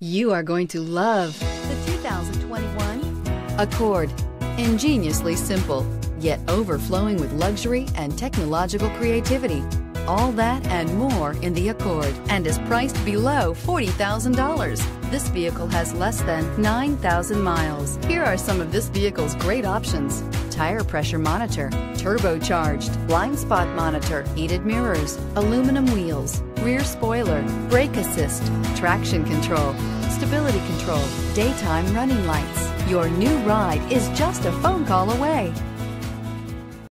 You are going to love the 2021 Accord. Ingeniously simple, yet overflowing with luxury and technological creativity. All that and more in the Accord and is priced below $40,000. This vehicle has less than 9,000 miles. Here are some of this vehicle's great options. Tire pressure monitor, turbocharged, blind spot monitor, heated mirrors, aluminum wheels, rear spoiler, brake assist, traction control, stability control, daytime running lights. Your new ride is just a phone call away.